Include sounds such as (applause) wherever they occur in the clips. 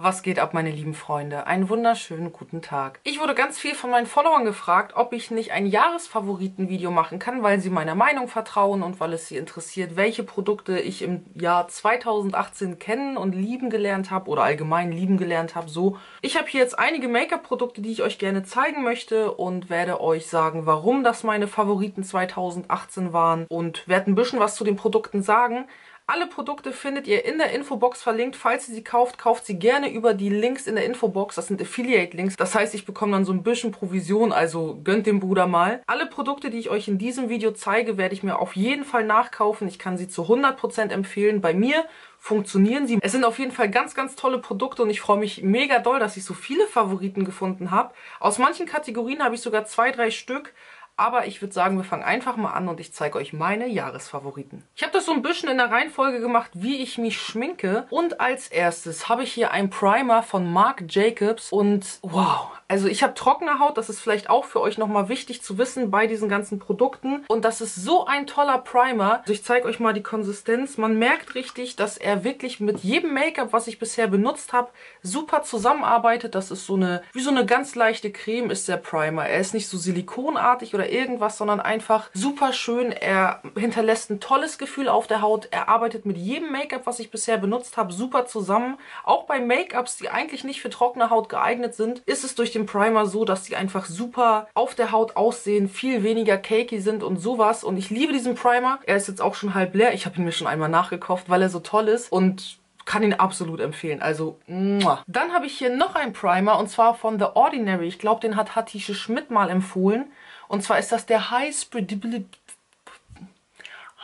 Was geht ab, meine lieben Freunde? Einen wunderschönen guten Tag. Ich wurde ganz viel von meinen Followern gefragt, ob ich nicht ein Jahresfavoriten-Video machen kann, weil sie meiner Meinung vertrauen und weil es sie interessiert, welche Produkte ich im Jahr 2018 kennen und lieben gelernt habe oder allgemein lieben gelernt habe. So, ich habe hier jetzt einige Make-up-Produkte, die ich euch gerne zeigen möchte und werde euch sagen, warum das meine Favoriten 2018 waren und werde ein bisschen was zu den Produkten sagen. Alle Produkte findet ihr in der Infobox verlinkt. Falls ihr sie kauft, kauft sie gerne über die Links in der Infobox. Das sind Affiliate-Links. Das heißt, ich bekomme dann so ein bisschen Provision, also gönnt dem Bruder mal. Alle Produkte, die ich euch in diesem Video zeige, werde ich mir auf jeden Fall nachkaufen. Ich kann sie zu 100% empfehlen. Bei mir funktionieren sie. Es sind auf jeden Fall ganz, ganz tolle Produkte und ich freue mich mega doll, dass ich so viele Favoriten gefunden habe. Aus manchen Kategorien habe ich sogar zwei, drei Stück. Aber ich würde sagen, wir fangen einfach mal an und ich zeige euch meine Jahresfavoriten. Ich habe das so ein bisschen in der Reihenfolge gemacht, wie ich mich schminke. Und als erstes habe ich hier einen Primer von Marc Jacobs. Und wow, also ich habe trockene Haut, das ist vielleicht auch für euch nochmal wichtig zu wissen bei diesen ganzen Produkten. Und das ist so ein toller Primer. Also ich zeige euch mal die Konsistenz. Man merkt richtig, dass er wirklich mit jedem Make-up, was ich bisher benutzt habe, super zusammenarbeitet. Das ist so eine, wie so eine ganz leichte Creme ist der Primer. Er ist nicht so silikonartig oder irgendwas, sondern einfach super schön. Er hinterlässt ein tolles Gefühl auf der Haut. Er arbeitet mit jedem Make-up, was ich bisher benutzt habe, super zusammen. Auch bei Make-ups, die eigentlich nicht für trockene Haut geeignet sind, ist es durch den Primer so, dass die einfach super auf der Haut aussehen, viel weniger cakey sind und sowas. Und ich liebe diesen Primer. Er ist jetzt auch schon halb leer. Ich habe ihn mir schon einmal nachgekauft, weil er so toll ist. Und kann ihn absolut empfehlen. Also, muah. Dann habe ich hier noch einen Primer und zwar von The Ordinary. Ich glaube, den hat Hatische Schmidt mal empfohlen. Und zwar ist das der High Spreadability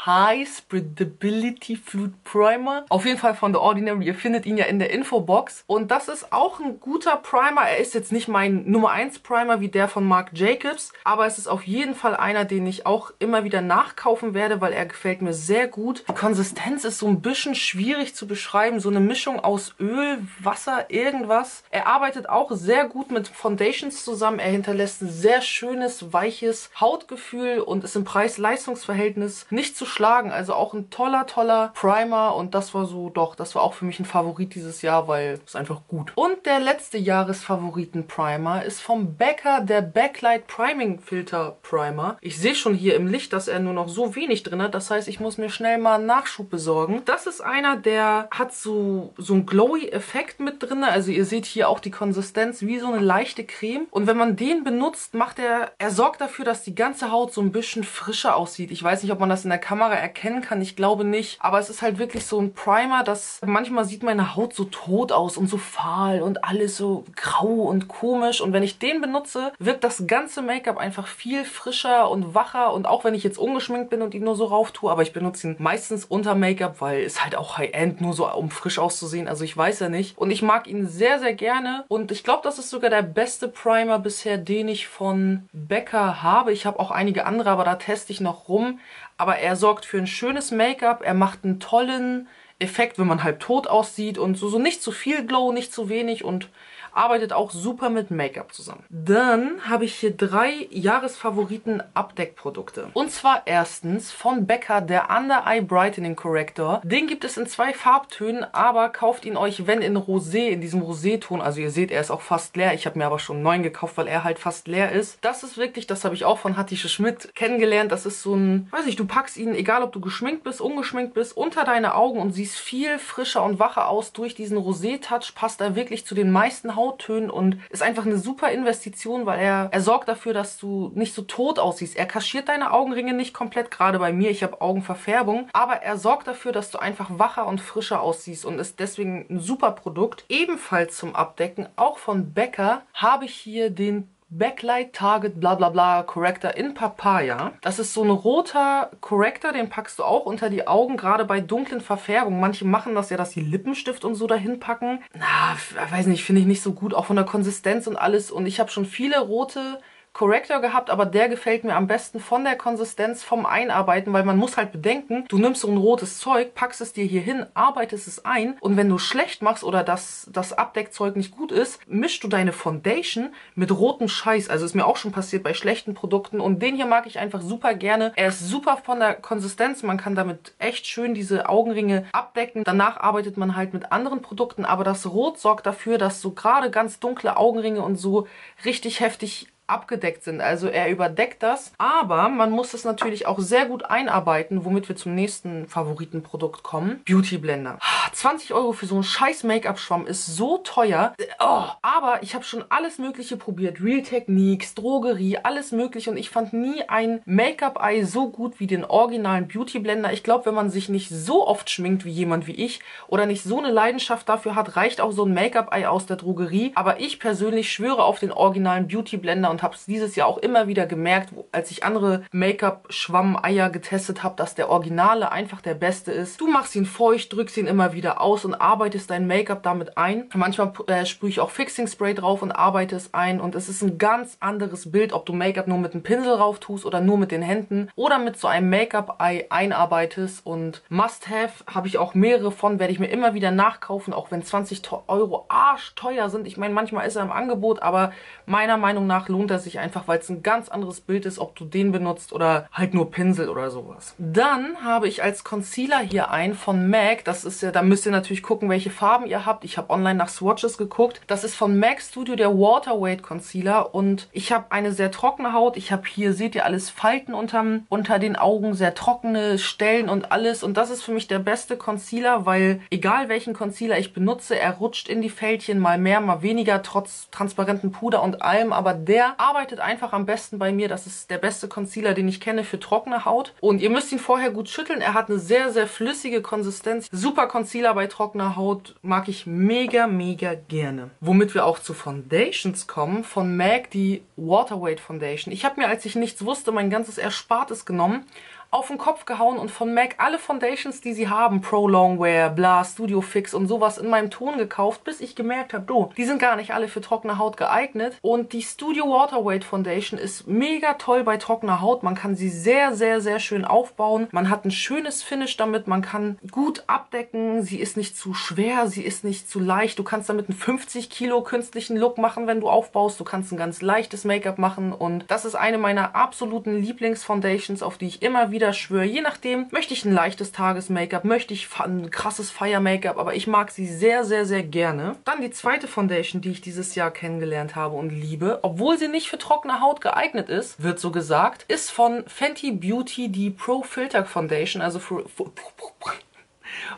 High Spreadability Fluid Primer. Auf jeden Fall von The Ordinary. Ihr findet ihn ja in der Infobox. Und das ist auch ein guter Primer. Er ist jetzt nicht mein Nummer 1 Primer wie der von Marc Jacobs. Aber es ist auf jeden Fall einer, den ich auch immer wieder nachkaufen werde, weil er gefällt mir sehr gut. Die Konsistenz ist so ein bisschen schwierig zu beschreiben. So eine Mischung aus Öl, Wasser, irgendwas. Er arbeitet auch sehr gut mit Foundations zusammen. Er hinterlässt ein sehr schönes, weiches Hautgefühl und ist im Preis-Leistungs-Verhältnis nicht zu schlagen. Also auch ein toller, toller Primer und das war so, doch, das war auch für mich ein Favorit dieses Jahr, weil es einfach gut. Und der letzte Jahresfavoriten-Primer ist vom Becca der Backlight Priming Filter Primer. Ich sehe schon hier im Licht, dass er nur noch so wenig drin hat. Das heißt, ich muss mir schnell mal einen Nachschub besorgen. Das ist einer, der hat so, so einen Glowy-Effekt mit drin. Also ihr seht hier auch die Konsistenz wie so eine leichte Creme. Und wenn man den benutzt, macht er, er sorgt dafür, dass die ganze Haut so ein bisschen frischer aussieht. Ich weiß nicht, ob man das in der Kamera Kamera erkennen kann. Ich glaube nicht. Aber es ist halt wirklich so ein Primer, dass manchmal sieht meine Haut so tot aus und so fahl und alles so grau und komisch. Und wenn ich den benutze, wirkt das ganze Make-up einfach viel frischer und wacher. Und auch wenn ich jetzt ungeschminkt bin und ihn nur so rauf tue, aber ich benutze ihn meistens unter Make-up, weil es halt auch High-End, nur so um frisch auszusehen. Also ich weiß ja nicht. Und ich mag ihn sehr, sehr gerne. Und ich glaube, das ist sogar der beste Primer bisher, den ich von Becca habe. Ich habe auch einige andere, aber da teste ich noch rum. Aber er sorgt für ein schönes Make-up, er macht einen tollen Effekt, wenn man halb tot aussieht und so, so nicht zu viel Glow, nicht zu wenig und arbeitet auch super mit Make-up zusammen. Dann habe ich hier drei Jahresfavoriten-Abdeckprodukte. Und zwar erstens von Becca der Under Eye Brightening Corrector. Den gibt es in zwei Farbtönen, aber kauft ihn euch, wenn in Rosé, in diesem Rosé-Ton. Also ihr seht, er ist auch fast leer. Ich habe mir aber schon neuen gekauft, weil er halt fast leer ist. Das ist wirklich, das habe ich auch von Hattische Schmidt kennengelernt. Das ist so ein, weiß ich, du packst ihn, egal ob du geschminkt bist, ungeschminkt bist, unter deine Augen und siehst viel frischer und wacher aus. Durch diesen Rosé-Touch passt er wirklich zu den meisten Haut Hauttönen und ist einfach eine super Investition, weil er, er sorgt dafür, dass du nicht so tot aussiehst. Er kaschiert deine Augenringe nicht komplett, gerade bei mir, ich habe Augenverfärbung, aber er sorgt dafür, dass du einfach wacher und frischer aussiehst und ist deswegen ein super Produkt. Ebenfalls zum Abdecken, auch von Becker, habe ich hier den Backlight Target bla bla bla Corrector in Papaya. Das ist so ein roter Corrector, den packst du auch unter die Augen, gerade bei dunklen Verfärbungen. Manche machen das ja, dass sie Lippenstift und so dahin packen. Na, weiß nicht, finde ich nicht so gut, auch von der Konsistenz und alles. Und ich habe schon viele rote Corrector gehabt, aber der gefällt mir am besten von der Konsistenz, vom Einarbeiten, weil man muss halt bedenken, du nimmst so ein rotes Zeug, packst es dir hier hin, arbeitest es ein und wenn du schlecht machst oder das, das Abdeckzeug nicht gut ist, mischst du deine Foundation mit rotem Scheiß. Also ist mir auch schon passiert bei schlechten Produkten und den hier mag ich einfach super gerne. Er ist super von der Konsistenz, man kann damit echt schön diese Augenringe abdecken. Danach arbeitet man halt mit anderen Produkten, aber das Rot sorgt dafür, dass so gerade ganz dunkle Augenringe und so richtig heftig abgedeckt sind. Also er überdeckt das, aber man muss es natürlich auch sehr gut einarbeiten, womit wir zum nächsten Favoritenprodukt kommen. Beauty Blender. 20 Euro für so einen scheiß Make-up-Schwamm ist so teuer. Oh, aber ich habe schon alles mögliche probiert. Real Techniques, Drogerie, alles mögliche und ich fand nie ein Make-up-Eye so gut wie den originalen Beauty Blender. Ich glaube, wenn man sich nicht so oft schminkt wie jemand wie ich oder nicht so eine Leidenschaft dafür hat, reicht auch so ein Make-up-Eye aus der Drogerie. Aber ich persönlich schwöre auf den originalen Beauty Blender und habe es dieses Jahr auch immer wieder gemerkt, als ich andere Make-up-Schwamm-Eier getestet habe, dass der Originale einfach der beste ist. Du machst ihn feucht, drückst ihn immer wieder aus und arbeitest dein Make-up damit ein. Manchmal äh, sprühe ich auch Fixing Spray drauf und arbeite es ein und es ist ein ganz anderes Bild, ob du Make-up nur mit einem Pinsel rauf tust oder nur mit den Händen oder mit so einem Make-up-Ei einarbeitest und Must-Have habe ich auch mehrere von, werde ich mir immer wieder nachkaufen, auch wenn 20 Euro arschteuer sind. Ich meine, manchmal ist er im Angebot, aber meiner Meinung nach lohnt er sich einfach, weil es ein ganz anderes Bild ist, ob du den benutzt oder halt nur Pinsel oder sowas. Dann habe ich als Concealer hier einen von MAC. Das ist ja, da müsst ihr natürlich gucken, welche Farben ihr habt. Ich habe online nach Swatches geguckt. Das ist von MAC Studio der Waterweight Concealer und ich habe eine sehr trockene Haut. Ich habe hier, seht ihr, alles Falten unterm, unter den Augen, sehr trockene Stellen und alles. Und das ist für mich der beste Concealer, weil egal welchen Concealer ich benutze, er rutscht in die Fältchen mal mehr, mal weniger, trotz transparenten Puder und allem. Aber der arbeitet einfach am besten bei mir. Das ist der beste Concealer, den ich kenne für trockene Haut. Und ihr müsst ihn vorher gut schütteln. Er hat eine sehr, sehr flüssige Konsistenz. Super Concealer bei trockener Haut. Mag ich mega, mega gerne. Womit wir auch zu Foundations kommen. Von MAC die Waterweight Foundation. Ich habe mir, als ich nichts wusste, mein ganzes Erspartes genommen auf den Kopf gehauen und von MAC alle Foundations, die sie haben, Pro Longwear, Bla, Studio Fix und sowas in meinem Ton gekauft, bis ich gemerkt habe, du, die sind gar nicht alle für trockene Haut geeignet. Und die Studio Waterweight Foundation ist mega toll bei trockener Haut. Man kann sie sehr, sehr, sehr schön aufbauen. Man hat ein schönes Finish damit. Man kann gut abdecken. Sie ist nicht zu schwer, sie ist nicht zu leicht. Du kannst damit einen 50 Kilo künstlichen Look machen, wenn du aufbaust. Du kannst ein ganz leichtes Make-up machen und das ist eine meiner absoluten Lieblings-Foundations, auf die ich immer wieder schwöre. Je nachdem, möchte ich ein leichtes Tages-Make-up, möchte ich ein krasses Fire-Make-up, aber ich mag sie sehr, sehr, sehr gerne. Dann die zweite Foundation, die ich dieses Jahr kennengelernt habe und liebe, obwohl sie nicht für trockene Haut geeignet ist, wird so gesagt, ist von Fenty Beauty die Pro Filter Foundation, also für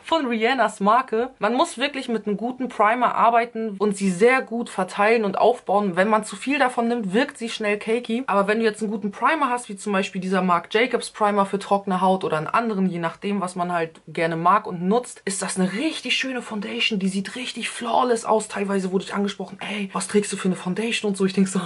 von Rihannas Marke. Man muss wirklich mit einem guten Primer arbeiten und sie sehr gut verteilen und aufbauen. Wenn man zu viel davon nimmt, wirkt sie schnell cakey. Aber wenn du jetzt einen guten Primer hast, wie zum Beispiel dieser Marc Jacobs Primer für trockene Haut oder einen anderen, je nachdem, was man halt gerne mag und nutzt, ist das eine richtig schöne Foundation. Die sieht richtig flawless aus. Teilweise wurde ich angesprochen, ey, was trägst du für eine Foundation und so. Ich denke so,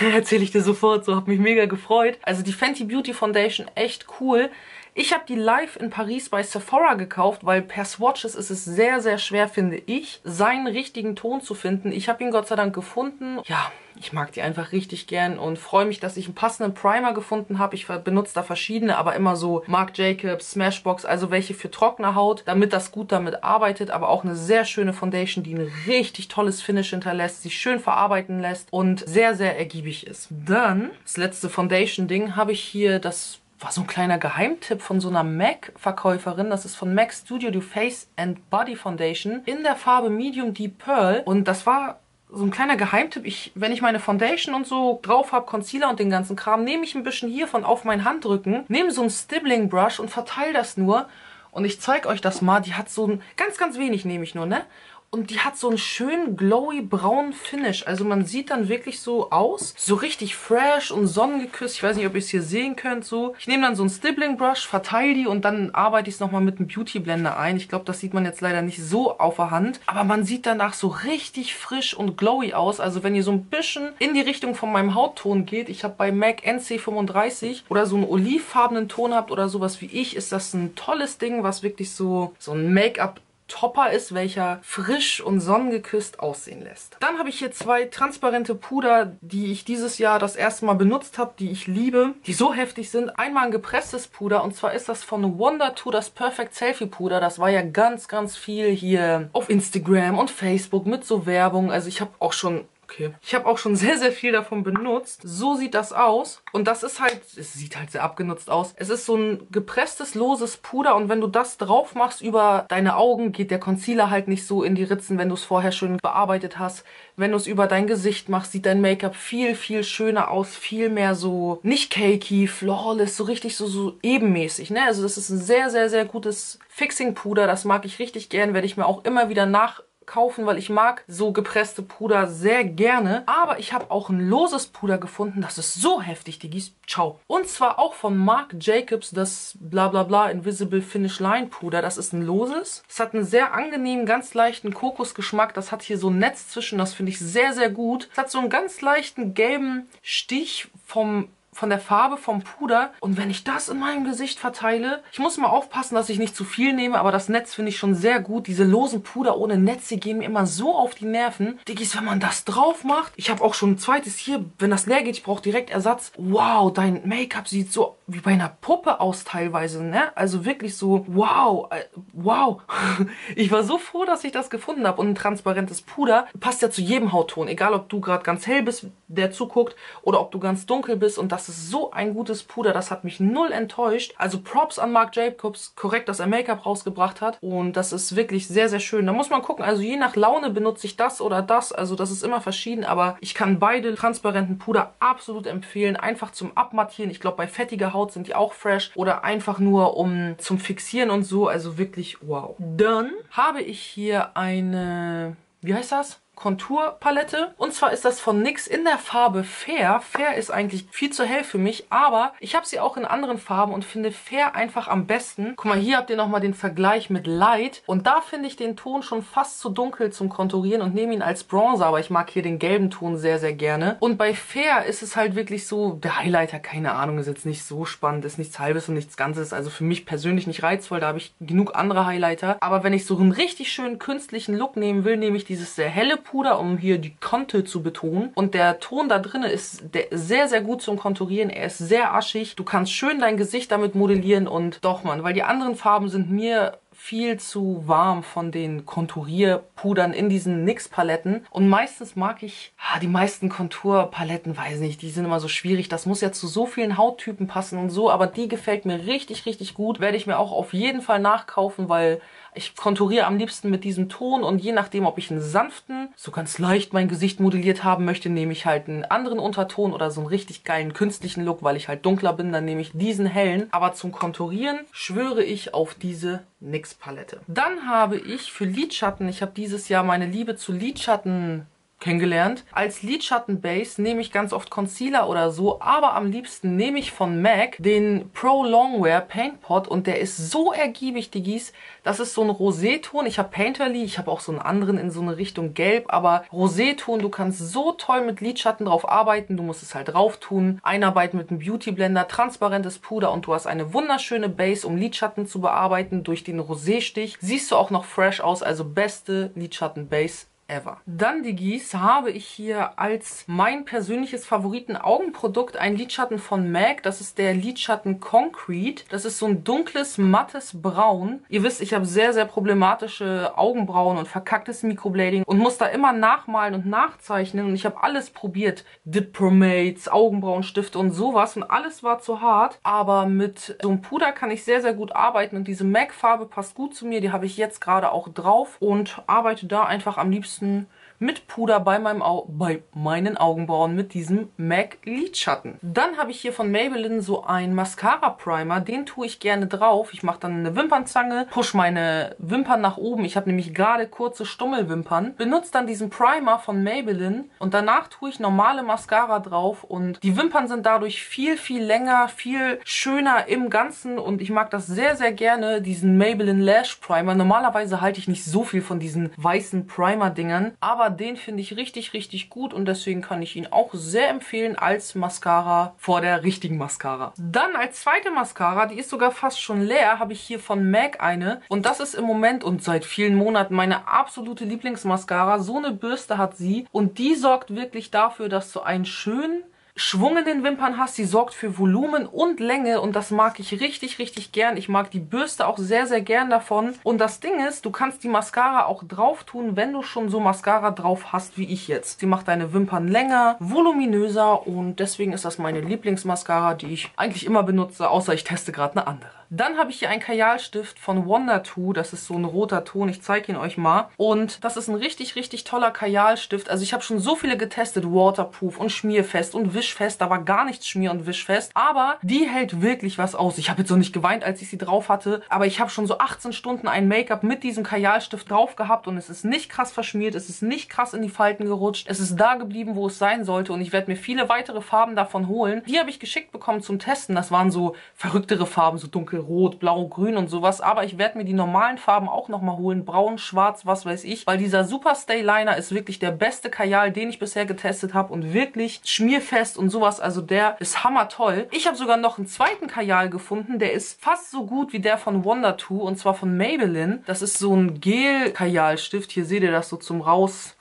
(laughs) erzähle ich dir sofort, so, hab mich mega gefreut. Also die Fenty Beauty Foundation, echt cool. Ich habe die live in Paris bei Sephora gekauft, weil per Swatches ist es sehr, sehr schwer, finde ich, seinen richtigen Ton zu finden. Ich habe ihn Gott sei Dank gefunden. Ja, ich mag die einfach richtig gern und freue mich, dass ich einen passenden Primer gefunden habe. Ich benutze da verschiedene, aber immer so Marc Jacobs, Smashbox, also welche für trockene Haut, damit das gut damit arbeitet. Aber auch eine sehr schöne Foundation, die ein richtig tolles Finish hinterlässt, sich schön verarbeiten lässt und sehr, sehr ergiebig ist. Dann, das letzte Foundation-Ding, habe ich hier das war so ein kleiner Geheimtipp von so einer MAC-Verkäuferin. Das ist von MAC Studio die Face and Body Foundation in der Farbe Medium Deep Pearl. Und das war so ein kleiner Geheimtipp. Ich, wenn ich meine Foundation und so drauf habe, Concealer und den ganzen Kram, nehme ich ein bisschen hiervon auf meinen Handrücken, nehme so einen Stibbling Brush und verteile das nur. Und ich zeige euch das mal. Die hat so ein, ganz, ganz wenig nehme ich nur, ne? Und die hat so einen schönen glowy braunen Finish. Also man sieht dann wirklich so aus. So richtig fresh und sonnengeküsst. Ich weiß nicht, ob ihr es hier sehen könnt. So. Ich nehme dann so einen Stippling Brush, verteile die und dann arbeite ich es nochmal mit einem Beauty Blender ein. Ich glaube, das sieht man jetzt leider nicht so auf der Hand. Aber man sieht danach so richtig frisch und glowy aus. Also wenn ihr so ein bisschen in die Richtung von meinem Hautton geht. Ich habe bei MAC NC35 oder so einen olivfarbenen Ton habt oder sowas wie ich, ist das ein tolles Ding, was wirklich so, so ein Make-up Topper ist, welcher frisch und sonnengeküsst aussehen lässt. Dann habe ich hier zwei transparente Puder, die ich dieses Jahr das erste Mal benutzt habe, die ich liebe, die so heftig sind. Einmal ein gepresstes Puder und zwar ist das von Wonder 2 das Perfect Selfie Puder. Das war ja ganz, ganz viel hier auf Instagram und Facebook mit so Werbung. Also ich habe auch schon Okay. Ich habe auch schon (laughs) sehr, sehr viel davon benutzt. So sieht das aus. Und das ist halt, es sieht halt sehr abgenutzt aus. Es ist so ein gepresstes, loses Puder. Und wenn du das drauf machst über deine Augen, geht der Concealer halt nicht so in die Ritzen, wenn du es vorher schon bearbeitet hast. Wenn du es über dein Gesicht machst, sieht dein Make-up viel, viel schöner aus. Viel mehr so, nicht cakey, flawless, so richtig so, so ebenmäßig. Ne? Also das ist ein sehr, sehr, sehr gutes Fixing-Puder. Das mag ich richtig gern. Werde ich mir auch immer wieder nach kaufen, weil ich mag so gepresste Puder sehr gerne. Aber ich habe auch ein loses Puder gefunden. Das ist so heftig, Diggis. Ciao. Und zwar auch von Marc Jacobs, das bla bla bla Invisible Finish Line Puder. Das ist ein loses. Es hat einen sehr angenehmen, ganz leichten Kokosgeschmack. Das hat hier so ein Netz zwischen. Das finde ich sehr, sehr gut. Es hat so einen ganz leichten gelben Stich vom von der Farbe vom Puder. Und wenn ich das in meinem Gesicht verteile, ich muss mal aufpassen, dass ich nicht zu viel nehme, aber das Netz finde ich schon sehr gut. Diese losen Puder ohne Netz, die gehen mir immer so auf die Nerven. Diggis, wenn man das drauf macht, ich habe auch schon ein zweites hier, wenn das leer geht, ich brauche direkt Ersatz. Wow, dein Make-up sieht so wie bei einer Puppe aus teilweise, ne? Also wirklich so, wow, äh, wow. (laughs) ich war so froh, dass ich das gefunden habe. Und ein transparentes Puder passt ja zu jedem Hautton. Egal, ob du gerade ganz hell bist, der zuguckt, oder ob du ganz dunkel bist. Und das ist so ein gutes Puder, das hat mich null enttäuscht. Also Props an Marc Jacobs, korrekt, dass er Make-up rausgebracht hat. Und das ist wirklich sehr, sehr schön. Da muss man gucken, also je nach Laune benutze ich das oder das. Also das ist immer verschieden, aber ich kann beide transparenten Puder absolut empfehlen. Einfach zum Abmattieren. Ich glaube, bei fettiger Haut sind die auch fresh. Oder einfach nur um zum Fixieren und so. Also wirklich wow. Dann habe ich hier eine, wie heißt das? Konturpalette. Und zwar ist das von NYX in der Farbe Fair. Fair ist eigentlich viel zu hell für mich, aber ich habe sie auch in anderen Farben und finde Fair einfach am besten. Guck mal, hier habt ihr nochmal den Vergleich mit Light. Und da finde ich den Ton schon fast zu dunkel zum Konturieren und nehme ihn als Bronzer, aber ich mag hier den gelben Ton sehr, sehr gerne. Und bei Fair ist es halt wirklich so, der Highlighter, keine Ahnung, ist jetzt nicht so spannend, ist nichts Halbes und nichts Ganzes. Also für mich persönlich nicht reizvoll, da habe ich genug andere Highlighter. Aber wenn ich so einen richtig schönen künstlichen Look nehmen will, nehme ich dieses sehr helle Puder, um hier die Konte zu betonen. Und der Ton da drin ist sehr, sehr gut zum Konturieren. Er ist sehr aschig. Du kannst schön dein Gesicht damit modellieren und doch, man, weil die anderen Farben sind mir viel zu warm von den Konturierpudern in diesen NYX-Paletten. Und meistens mag ich, ah, die meisten Konturpaletten, weiß nicht, die sind immer so schwierig. Das muss ja zu so vielen Hauttypen passen und so. Aber die gefällt mir richtig, richtig gut. Werde ich mir auch auf jeden Fall nachkaufen, weil ich konturiere am liebsten mit diesem Ton und je nachdem, ob ich einen sanften, so ganz leicht mein Gesicht modelliert haben möchte, nehme ich halt einen anderen Unterton oder so einen richtig geilen künstlichen Look, weil ich halt dunkler bin, dann nehme ich diesen hellen. Aber zum Konturieren schwöre ich auf diese NYX Palette. Dann habe ich für Lidschatten, ich habe dieses Jahr meine Liebe zu Lidschatten kennengelernt. Als Lidschattenbase nehme ich ganz oft Concealer oder so, aber am liebsten nehme ich von MAC den Pro Longwear Paint Pot und der ist so ergiebig, Diggis. Das ist so ein Roséton. Ich habe Painterly, ich habe auch so einen anderen in so eine Richtung gelb, aber Roséton, du kannst so toll mit Lidschatten drauf arbeiten. Du musst es halt drauf tun. Einarbeiten mit einem Beauty Blender, transparentes Puder und du hast eine wunderschöne Base, um Lidschatten zu bearbeiten durch den Rosé-Stich. Siehst du auch noch fresh aus, also beste Lidschatten-Base ever. Dann, die Gieß, habe ich hier als mein persönliches Favoriten-Augenprodukt ein Lidschatten von MAC. Das ist der Lidschatten Concrete. Das ist so ein dunkles, mattes Braun. Ihr wisst, ich habe sehr, sehr problematische Augenbrauen und verkacktes Microblading und muss da immer nachmalen und nachzeichnen. Und ich habe alles probiert. Dip Pomades, Augenbrauenstifte und sowas. Und alles war zu hart. Aber mit so einem Puder kann ich sehr, sehr gut arbeiten. Und diese MAC-Farbe passt gut zu mir. Die habe ich jetzt gerade auch drauf und arbeite da einfach am liebsten liebsten mit Puder bei, meinem Au bei meinen Augenbrauen mit diesem MAC Lidschatten. Dann habe ich hier von Maybelline so einen Mascara Primer. Den tue ich gerne drauf. Ich mache dann eine Wimpernzange, push meine Wimpern nach oben. Ich habe nämlich gerade kurze Stummelwimpern. Benutze dann diesen Primer von Maybelline und danach tue ich normale Mascara drauf und die Wimpern sind dadurch viel, viel länger, viel schöner im Ganzen und ich mag das sehr, sehr gerne, diesen Maybelline Lash Primer. Normalerweise halte ich nicht so viel von diesen weißen Primer-Dingern, aber Den finde ich richtig, richtig gut und deswegen kann ich ihn auch sehr empfehlen als Mascara vor der richtigen Mascara. Dann als zweite Mascara, die ist sogar fast schon leer, habe ich hier von MAC eine. Und das ist im Moment und seit vielen Monaten meine absolute Lieblingsmascara. So eine Bürste hat sie und die sorgt wirklich dafür, dass du einen schönen Schwung in den Wimpern hast. Sie sorgt für Volumen und Länge und das mag ich richtig, richtig gern. Ich mag die Bürste auch sehr, sehr gern davon. Und das Ding ist, du kannst die Mascara auch drauf tun, wenn du schon so Mascara drauf hast wie ich jetzt. Sie macht deine Wimpern länger, voluminöser und deswegen ist das meine Lieblingsmascara, die ich eigentlich immer benutze, außer ich teste gerade eine andere. Dann habe ich hier einen Kajalstift von Wonder 2. Das ist so ein roter Ton. Ich zeige ihn euch mal. Und das ist ein richtig, richtig toller Kajalstift. Also ich habe schon so viele getestet. Waterproof und schmierfest und wischfest. Da war gar nichts schmier- und wischfest. Aber die hält wirklich was aus. Ich habe jetzt noch nicht geweint, als ich sie drauf hatte. Aber ich habe schon so 18 Stunden ein Make-up mit diesem Kajalstift drauf gehabt. Und es ist nicht krass verschmiert. Es ist nicht krass in die Falten gerutscht. Es ist da geblieben, wo es sein sollte. Und ich werde mir viele weitere Farben davon holen. Die habe ich geschickt bekommen zum Testen. Das waren so verrücktere Farben, so dunkel Rot, Blau, Grün und sowas. Aber ich werde mir die normalen Farben auch nochmal holen. Braun, Schwarz, was weiß ich. Weil dieser Super Stay Liner ist wirklich der beste Kajal, den ich bisher getestet habe. Und wirklich schmierfest und sowas. Also der ist hammertoll. Ich habe sogar noch einen zweiten Kajal gefunden. Der ist fast so gut wie der von Wonder 2. Und zwar von Maybelline. Das ist so ein Gel-Kajalstift. Hier seht ihr das so zum Raus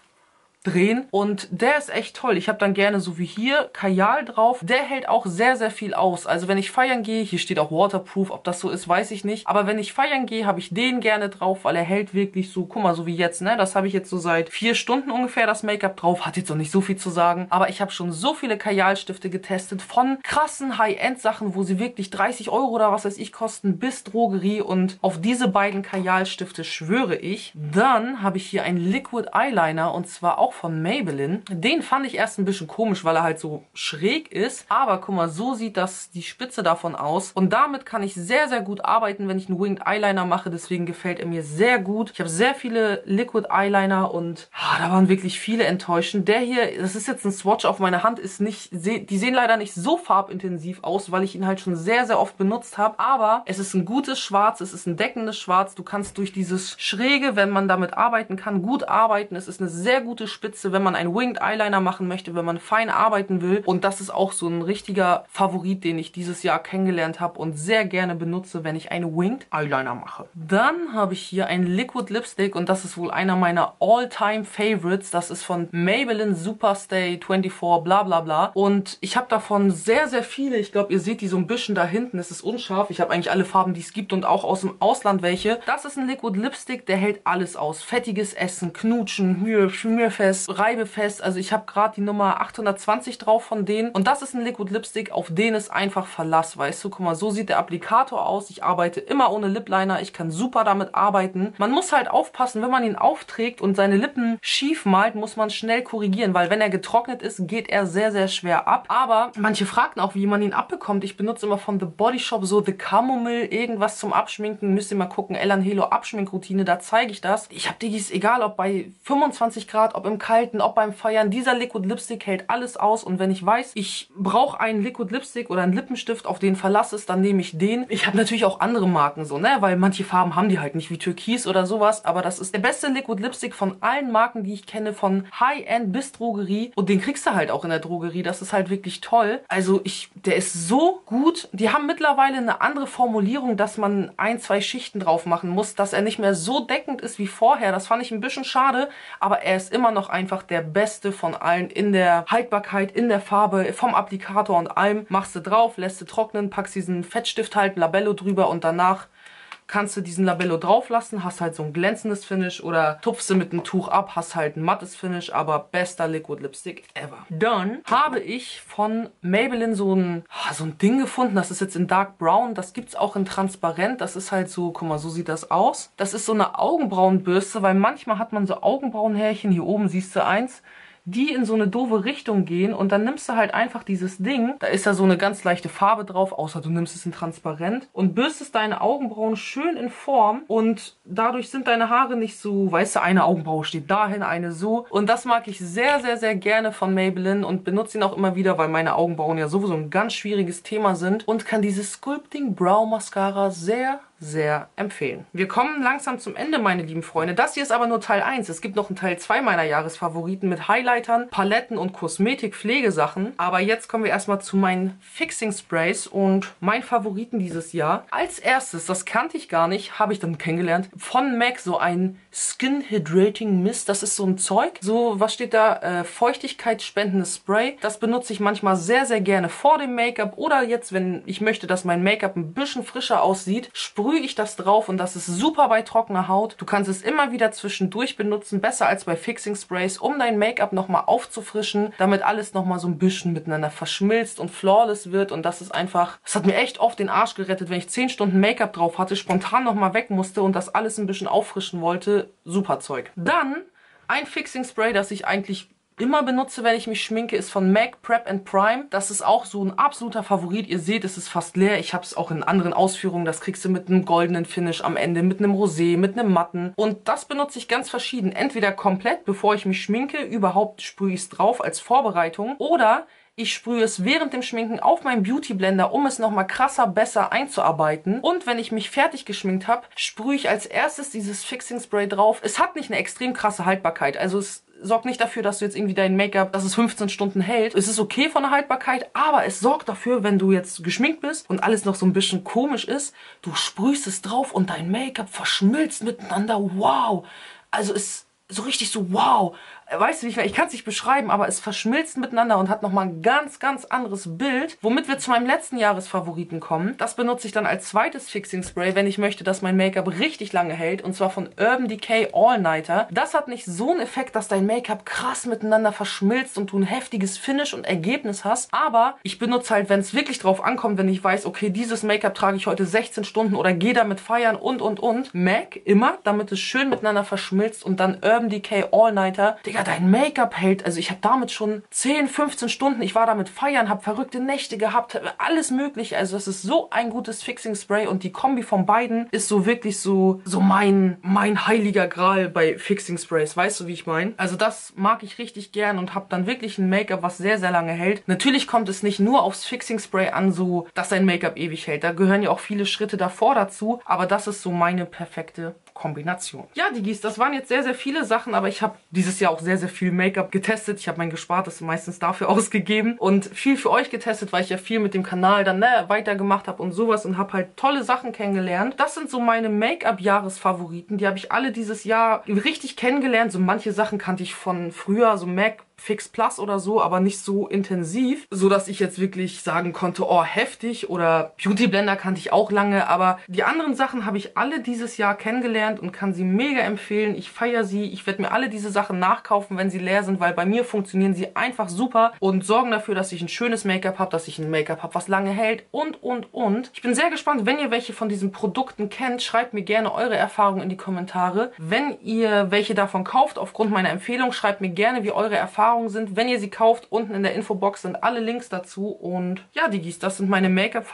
drehen. Und der ist echt toll. Ich habe dann gerne so wie hier Kajal drauf. Der hält auch sehr, sehr viel aus. Also wenn ich feiern gehe, hier steht auch Waterproof, ob das so ist, weiß ich nicht. Aber wenn ich feiern gehe, habe ich den gerne drauf, weil er hält wirklich so, guck mal, so wie jetzt, ne? Das habe ich jetzt so seit vier Stunden ungefähr, das Make-up drauf. Hat jetzt noch nicht so viel zu sagen. Aber ich habe schon so viele Kajalstifte getestet. Von krassen High-End-Sachen, wo sie wirklich 30 Euro oder was weiß ich kosten, bis Drogerie. Und auf diese beiden Kajalstifte schwöre ich. Dann habe ich hier einen Liquid Eyeliner und zwar auch von Maybelline. Den fand ich erst ein bisschen komisch, weil er halt so schräg ist. Aber guck mal, so sieht das die Spitze davon aus. Und damit kann ich sehr, sehr gut arbeiten, wenn ich einen Winged Eyeliner mache. Deswegen gefällt er mir sehr gut. Ich habe sehr viele Liquid Eyeliner und ah, da waren wirklich viele enttäuschend. Der hier, das ist jetzt ein Swatch auf meiner Hand, ist nicht, die sehen leider nicht so farbintensiv aus, weil ich ihn halt schon sehr, sehr oft benutzt habe. Aber es ist ein gutes Schwarz, es ist ein deckendes Schwarz. Du kannst durch dieses Schräge, wenn man damit arbeiten kann, gut arbeiten. Es ist eine sehr gute Spitze Spitze, wenn man einen Winged Eyeliner machen möchte, wenn man fein arbeiten will. Und das ist auch so ein richtiger Favorit, den ich dieses Jahr kennengelernt habe und sehr gerne benutze, wenn ich einen Winged Eyeliner mache. Dann habe ich hier einen Liquid Lipstick und das ist wohl einer meiner All-Time Favorites. Das ist von Maybelline Superstay 24 bla bla bla. Und ich habe davon sehr, sehr viele. Ich glaube, ihr seht die so ein bisschen da hinten. Es ist unscharf. Ich habe eigentlich alle Farben, die es gibt und auch aus dem Ausland welche. Das ist ein Liquid Lipstick, der hält alles aus. Fettiges Essen, Knutschen, Mühe, Schmierfest, fest, reibefest. Also ich habe gerade die Nummer 820 drauf von denen. Und das ist ein Liquid Lipstick, auf den ist einfach Verlass, weißt du? Guck mal, so sieht der Applikator aus. Ich arbeite immer ohne Lip Liner. Ich kann super damit arbeiten. Man muss halt aufpassen, wenn man ihn aufträgt und seine Lippen schief malt, muss man schnell korrigieren, weil wenn er getrocknet ist, geht er sehr, sehr schwer ab. Aber manche fragten auch, wie man ihn abbekommt. Ich benutze immer von The Body Shop so The Chamomile, irgendwas zum Abschminken. Müsst ihr mal gucken, Elan Helo Abschminkroutine, da zeige ich das. Ich habe Diggis, egal ob bei 25 Grad, ob im Kalten, auch beim Feiern. Dieser Liquid Lipstick hält alles aus und wenn ich weiß, ich brauche einen Liquid Lipstick oder einen Lippenstift, auf den Verlass ist, dann nehme ich den. Ich habe natürlich auch andere Marken so, ne, weil manche Farben haben die halt nicht wie Türkis oder sowas, aber das ist der beste Liquid Lipstick von allen Marken, die ich kenne, von High-End bis Drogerie und den kriegst du halt auch in der Drogerie. Das ist halt wirklich toll. Also ich, der ist so gut. Die haben mittlerweile eine andere Formulierung, dass man ein, zwei Schichten drauf machen muss, dass er nicht mehr so deckend ist wie vorher. Das fand ich ein bisschen schade, aber er ist immer noch einfach der beste von allen in der Haltbarkeit, in der Farbe, vom Applikator und allem. Machst du drauf, lässt du trocknen, packst diesen Fettstift halt, Labello drüber und danach kannst du diesen Labello drauf lassen, hast halt so ein glänzendes Finish oder tupfst du mit einem Tuch ab, hast halt ein mattes Finish, aber bester Liquid Lipstick ever. Dann habe ich von Maybelline so ein, so ein Ding gefunden, das ist jetzt in Dark Brown, das gibt es auch in Transparent, das ist halt so, guck mal, so sieht das aus. Das ist so eine Augenbrauenbürste, weil manchmal hat man so Augenbrauenhärchen, hier oben siehst du eins, die in so eine doofe Richtung gehen und dann nimmst du halt einfach dieses Ding, da ist ja so eine ganz leichte Farbe drauf, außer du nimmst es in transparent und bürstest deine Augenbrauen schön in Form und dadurch sind deine Haare nicht so, weißt du, eine Augenbraue steht dahin, eine so. Und das mag ich sehr, sehr, sehr gerne von Maybelline und benutze ihn auch immer wieder, weil meine Augenbrauen ja sowieso ein ganz schwieriges Thema sind und kann diese Sculpting Brow Mascara sehr sehr empfehlen. Wir kommen langsam zum Ende, meine lieben Freunde. Das hier ist aber nur Teil 1. Es gibt noch einen Teil 2 meiner Jahresfavoriten mit Highlightern, Paletten und Kosmetik-Pflegesachen. Aber jetzt kommen wir erstmal zu meinen Fixing Sprays und meinen Favoriten dieses Jahr. Als erstes, das kannte ich gar nicht, habe ich dann kennengelernt, von MAC so ein Skin Hydrating Mist. Das ist so ein Zeug. So, was steht da? Äh, Feuchtigkeitsspendendes Spray. Das benutze ich manchmal sehr, sehr gerne vor dem Make-up oder jetzt, wenn ich möchte, dass mein Make-up ein bisschen frischer aussieht, sprühe ich das drauf und das ist super bei trockener Haut. Du kannst es immer wieder zwischendurch benutzen, besser als bei Fixing Sprays, um dein Make-up nochmal aufzufrischen, damit alles nochmal so ein bisschen miteinander verschmilzt und flawless wird und das ist einfach, es hat mir echt oft den Arsch gerettet, wenn ich 10 Stunden Make-up drauf hatte, spontan nochmal weg musste und das alles ein bisschen auffrischen wollte. Super Zeug. Dann ein Fixing Spray, das ich eigentlich immer benutze, wenn ich mich schminke, ist von MAC Prep and Prime. Das ist auch so ein absoluter Favorit. Ihr seht, es ist fast leer. Ich habe es auch in anderen Ausführungen. Das kriegst du mit einem goldenen Finish am Ende, mit einem Rosé, mit einem matten. Und das benutze ich ganz verschieden. Entweder komplett, bevor ich mich schminke, überhaupt sprühe ich es drauf als Vorbereitung. Oder ich sprühe es während dem Schminken auf meinen Beauty Blender, um es nochmal krasser, besser einzuarbeiten. Und wenn ich mich fertig geschminkt habe, sprühe ich als erstes dieses Fixing Spray drauf. Es hat nicht eine extrem krasse Haltbarkeit. Also es sorgt nicht dafür, dass du jetzt irgendwie dein Make-up, dass es 15 Stunden hält. Es ist okay von der Haltbarkeit, aber es sorgt dafür, wenn du jetzt geschminkt bist und alles noch so ein bisschen komisch ist, du sprühst es drauf und dein Make-up verschmilzt miteinander. Wow! Also es so richtig so wow weißt du nicht mehr, ich kann es nicht beschreiben, aber es verschmilzt miteinander und hat nochmal ein ganz, ganz anderes Bild. Womit wir zu meinem letzten Jahresfavoriten kommen. Das benutze ich dann als zweites Fixing Spray, wenn ich möchte, dass mein Make-up richtig lange hält. Und zwar von Urban Decay All Nighter. Das hat nicht so einen Effekt, dass dein Make-up krass miteinander verschmilzt und du ein heftiges Finish und Ergebnis hast. Aber ich benutze halt, wenn es wirklich drauf ankommt, wenn ich weiß, okay, dieses Make-up trage ich heute 16 Stunden oder gehe damit feiern und, und, und. MAC immer, damit es schön miteinander verschmilzt und dann Urban Decay All Nighter. Digga, dein Make-up hält. Also ich habe damit schon 10, 15 Stunden, ich war damit feiern, habe verrückte Nächte gehabt, alles mögliche. Also das ist so ein gutes Fixing Spray und die Kombi von beiden ist so wirklich so, so mein, mein heiliger Gral bei Fixing Sprays. Weißt du, wie ich meine? Also das mag ich richtig gern und habe dann wirklich ein Make-up, was sehr, sehr lange hält. Natürlich kommt es nicht nur aufs Fixing Spray an, so, dass dein Make-up ewig hält. Da gehören ja auch viele Schritte davor dazu, aber das ist so meine perfekte Kombination. Ja, Digis, das waren jetzt sehr, sehr viele Sachen, aber ich habe dieses Jahr auch sehr, sehr viel Make-up getestet. Ich habe mein Gespartes meistens dafür (laughs) ausgegeben und viel für euch getestet, weil ich ja viel mit dem Kanal dann ne, weitergemacht habe und sowas und habe halt tolle Sachen kennengelernt. Das sind so meine Make-up-Jahresfavoriten. Die habe ich alle dieses Jahr richtig kennengelernt. So manche Sachen kannte ich von früher, so MAC Fix Plus oder so, aber nicht so intensiv, so dass ich jetzt wirklich sagen konnte, oh, heftig oder Beauty Blender kannte ich auch lange, aber die anderen Sachen habe ich alle dieses Jahr kennengelernt und kann sie mega empfehlen. Ich feiere sie, ich werde mir alle diese Sachen nachkaufen, wenn sie leer sind, weil bei mir funktionieren sie einfach super und sorgen dafür, dass ich ein schönes Make-up habe, dass ich ein Make-up habe, was lange hält und, und, und. Ich bin sehr gespannt, wenn ihr welche von diesen Produkten kennt, schreibt mir gerne eure Erfahrungen in die Kommentare. Wenn ihr welche davon kauft, aufgrund meiner Empfehlung, schreibt mir gerne, wie eure Erfahrungen sind. Wenn ihr sie kauft, unten in der Infobox sind alle Links dazu. Und ja, Digis, das sind meine Make-up...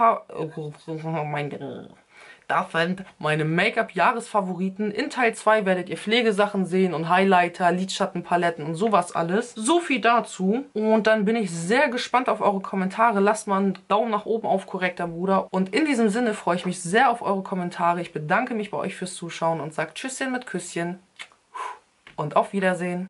Sind meine Make-up-Jahresfavoriten. In Teil 2 werdet ihr Pflegesachen sehen und Highlighter, Lidschattenpaletten und sowas alles. So viel dazu. Und dann bin ich sehr gespannt auf eure Kommentare. Lasst mal einen Daumen nach oben auf, korrekter Bruder. Und in diesem Sinne freue ich mich sehr auf eure Kommentare. Ich bedanke mich bei euch fürs Zuschauen und sage Tschüsschen mit Küsschen. Und auf Wiedersehen.